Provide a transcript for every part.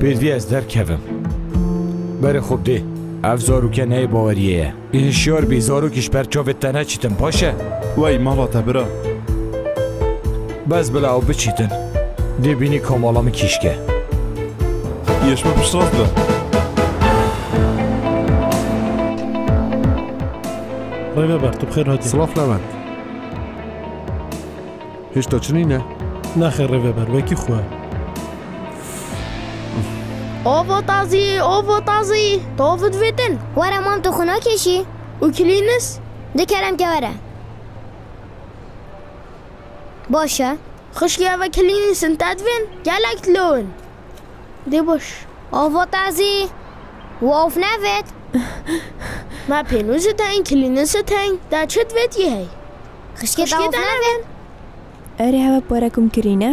پێوی ئەس دەرکەوم بەرە خۆب دێ ئەف زارروکە نەیە باوەریەیە ئینشیار بی زارروکیش پەرچاوێت تەنە چیتم پاشە وای ماڵاتە برا. بەس بلا ئەو بچیتن. دێبینی کۆمەڵەمە کیشکە یشمە پشتڕاست بە ڕێ بەبەر تو بخێر هاتی سلااف لەوەند هێشتا چنینە ناخێ ڕێ بەبەر وەکی ئۆڤۆ تازی ئۆڤۆ تازی تۆفت وێتن وەرە مام تو خوناکێشی و کلینس دکەرم کەوەرە باشە خشکیاوە کلینسن تادوێن گەلێک لۆن دێ باش ئۆڤۆ تازی وەف ناوێت ما پێنووزت هەین کلینست هەین دا چت وێتی هەی خشکی خشکی ناوێت ئەرێ هەوە پۆرەکم کرینە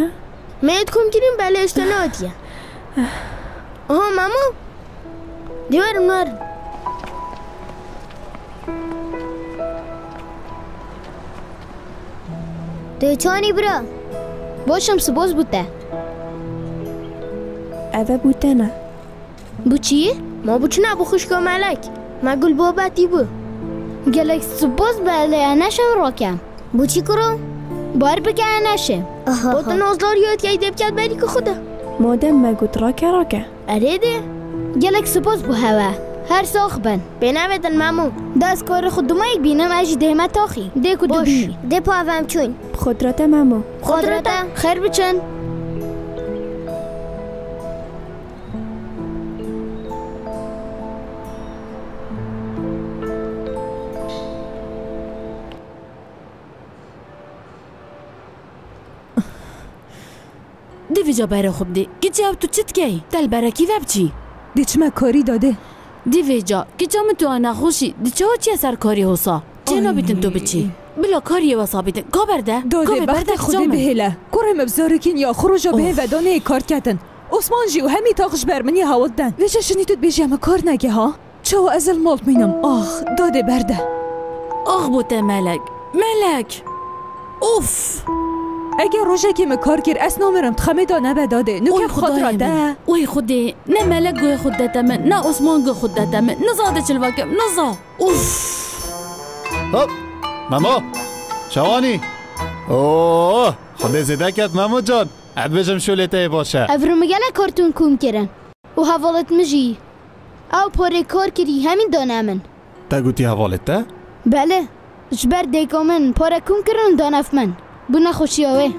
مێت کوم کرین بە Oh, mamu? Di luar, luar. Tu cuani bro, bosom sebos buta. Ada buta na? Buci? Ma buci na bukush kau malak. Ma gul baba tibu. Galak sebos bale anasha rokam. Buci kro? Bar bekan anasha. Bota nazar yot kai dep kat beri ku khuda. مەگوت ڕاکە ڕاکە ئەرێ دێ گەلێک سپۆز بوو هەوە هەر سۆخ بن پێناوێتن مامۆ دەست کۆرە خودمەیەک بینم ئەژی دێمە تۆخی دێک و باش. دوبینی دێ پاڤم چوین خۆدرەتە مامۆ خۆدرەتە خێر بچن. دیڤجا بەرە خوب دی. گیجا تو چت کی؟ دل بەرەکی وە بچی دیچمە کۆری دادێ دیڤێجا گیجا من تو نەخۆشی دیچەوە چیە سەر کاری هۆسا چێ نابیتن تو بچی؟ بلا کاریەوە سابیتن کا بەردە دادێ بەختە خودی بهێلە کوڕێ مەبزارێکین یا خڕۆژە بهێ بەدانەیە کارکەتن ئۆسمانجی و هەمی تاقش بەرمنی هاوتدەن وێژە شنیتت بێژی ئەمە کار نەگە ها؟ چەوە ئەزل مڵت مینم. ئاخ دادێ بەردە ئاخ بۆتە مەلک مەلک ئوف ئەگە ڕۆژێکی من کار کرد ئەس نامرم تخەمێدا نەبە دادێ نوکە خۆدرادە وی خودێ نە مەلک گوێ خود دەتە من. نە ئۆسمان گوێ خود دەتە من نزادە چلواکەم نزا ئوف هەپ مەمۆ چاوانی ئۆ خدێ زێدەکەت مەمۆ جان. ئەبێژم شولێتەیە باشە ئەڤرمگەلە کۆرتون کوم کرن و هەڤڵت مژی ئەو پۆرێ کۆر کردی هەمین دۆنا من. تەگوتی هەواڵێتە بەلێ ژبەر دێکۆ من پۆرە کوم کردن دۆنەف من. بوو نەخۆشیەوەی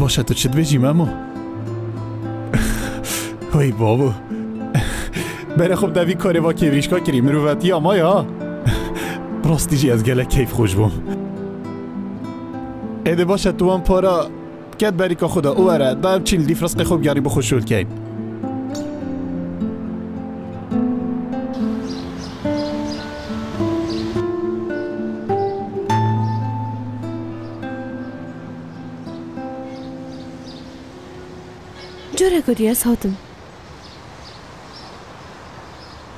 باشە تو چت بێژی مەمۆ وی بابو بەرە خۆب دەوی کارێوا کێریشکا کردی مرۆڤەتی ئامایا ڕاستیژی ئەس گەلە کەیف خۆش بووم ئێدە باشە توان پارە کەت بەریکە خوددا ئەوەرە دا چیل دیفرسقی خۆب گیاری بە خۆشول کەیت جۆرە دیاس هاتم.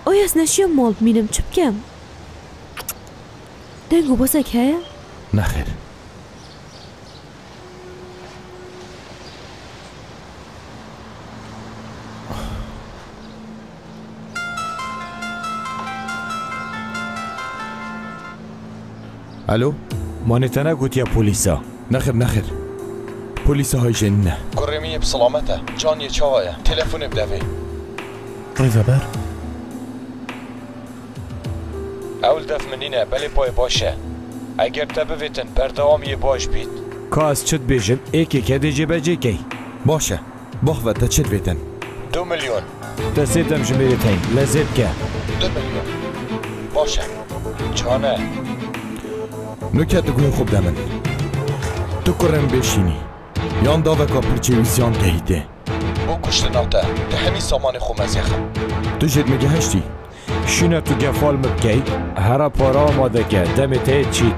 ئۆیاس نەشیە مۆڵ مینم چ بکەم؟ دەنگ و بۆسێک هەیە؟ نەخێر ئەلو مانێتەنە گوتیە پۆلیسا نەخر پۆلیسە های ژێنە کوڕێمیە بسڵامەتە جانیە چاوایە تەلەفۆنێ بدەوێ ڕێڤەبەر ئەول دەف منینە بەلێ پۆی باشە ئەگەر تە ببێتن بەردەوامیە باش بیت کاس چت بێژم ئێکێکە دێجێ بەجێکەی باشە بخوە دە چت بێتن دو میلیۆن دەسێتم ژمێرێتین لە زێبکە دو میلیۆن باشە چانە نوکە دگوی خوب دەمن تو یان دا و کپر چویزیان قیده او کشت ناتا ده همی سامان خو از یخم تو جد میگه هشتی شینه تو گفال مبکی هرا پارا آماده که دمیته چید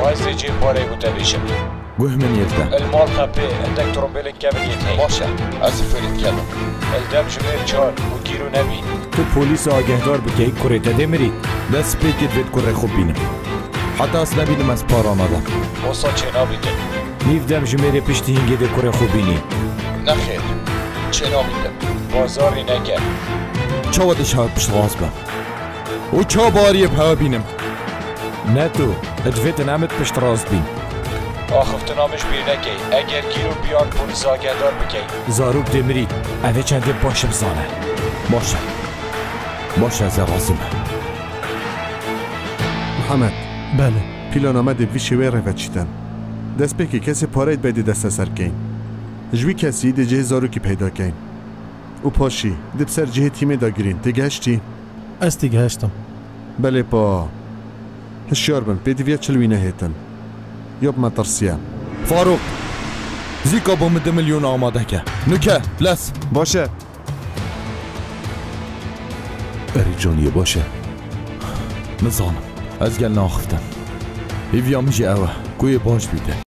باید زیجی پاره بود دویشم گوه من یفتا المال خپی اندک ترمبیل کمی گیت هی باشه از فرید کلم الدم جمعه چار و گیرو نمی تو پولیس آگه دار بکی کوریتا دمیری دست پیدید بید کوری خوب بینم حتی اصلا بینم از پارا آماده بسا چنا بیده 17 جمعه پشت هینگه کره خوبینی نه خیر چه نامیده بازاری نگر چا با ودش ها پشت غاز با او چه باری پا بینم نه تو ادویت نامت پشت راز بین آخفت نامش بیر نگی اگر گیرو بیان پول زاگدار بکی زاروب دمری اوه چنده باشم زانه باشه باشه از غازمه محمد بله پیلان آمده ویشوه روچیدن پیلۆنەمە دەبی شێوەی ڕێڤەچیتەن دەستپێکی کەسی پارەیت بەدی دەستە سەرکەین ژوی کەسی دەجێ زارۆکی پەیداکەین و پاشی دبسەر جهێ تیمێداگرین تێگەشتی؟ ئەستی گەهشتم بەلێ پا. هشیار بن پێدیێت چلوی نەهێتن. یۆب مەتەرسیە فاروق زیکا بۆ مدە ملیۆن ئامادەکە. نوکە لەس باشە. ئەری جۆنیە باشە. نزانم ئەس گەل ناخفتم هیڤیا को ये पहुँच भी जाए